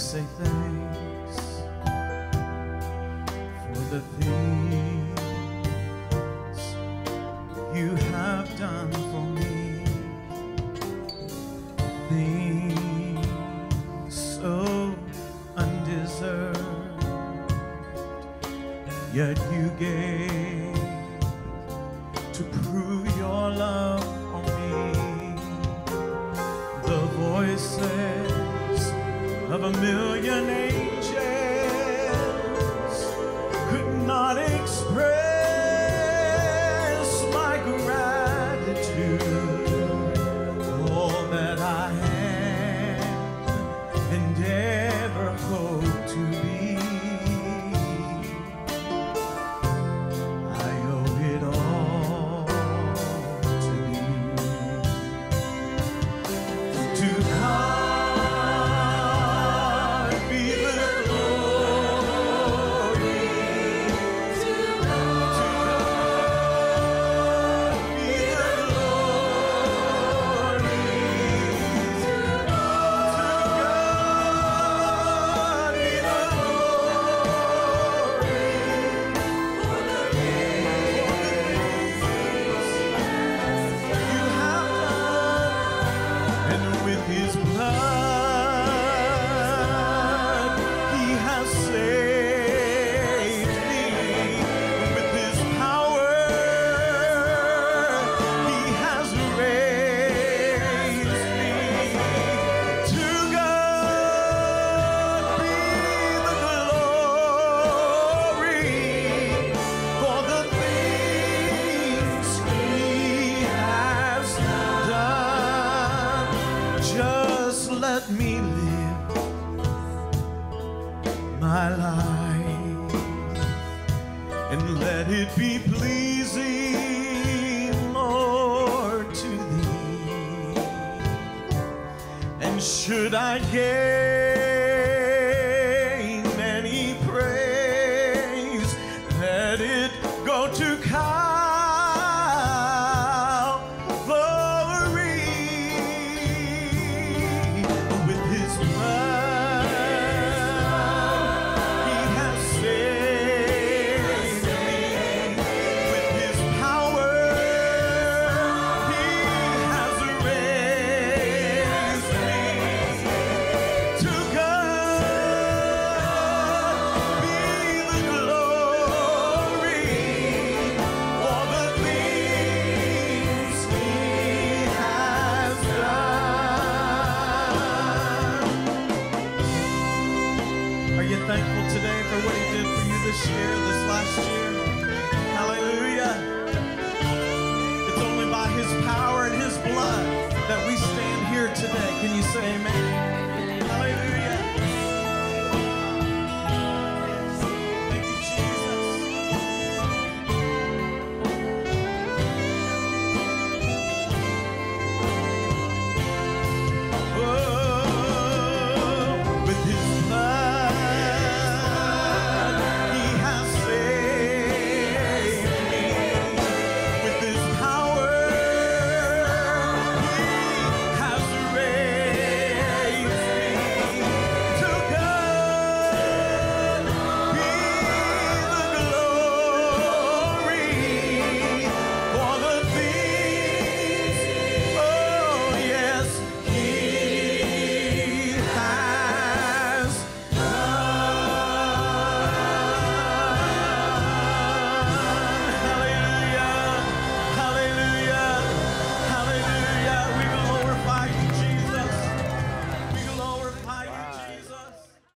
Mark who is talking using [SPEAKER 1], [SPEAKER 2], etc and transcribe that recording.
[SPEAKER 1] say thanks for the things you have done for me. Things so undeserved, yet you gave to prove your love All live my life and let it be pleasing, Lord, to thee. And should I gain thankful today for what He did for you this year, this last year? Hallelujah. It's only by His power and His blood that we stand here today. Can you say amen?